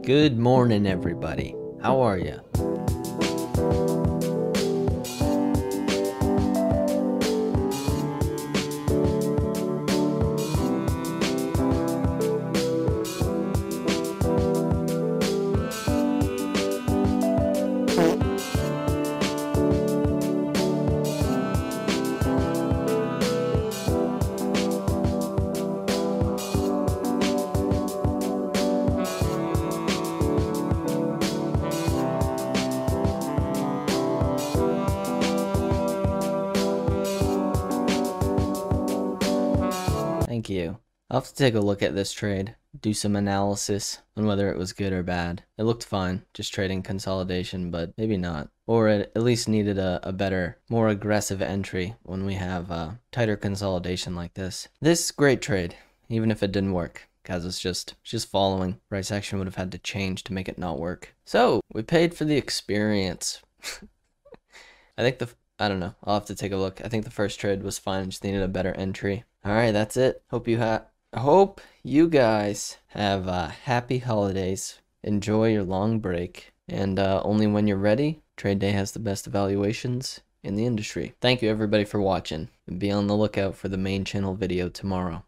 Good morning, everybody. How are you? Thank you. I'll have to take a look at this trade, do some analysis on whether it was good or bad. It looked fine, just trading consolidation, but maybe not. Or it at least needed a, a better, more aggressive entry when we have a tighter consolidation like this. This great trade, even if it didn't work because it's just just following. Price action would have had to change to make it not work. So we paid for the experience. I think the I don't know. I'll have to take a look. I think the first trade was fine. Just needed a better entry. All right, that's it. Hope you have. Hope you guys have uh, happy holidays. Enjoy your long break, and uh, only when you're ready, TradeDay has the best evaluations in the industry. Thank you everybody for watching, and be on the lookout for the main channel video tomorrow.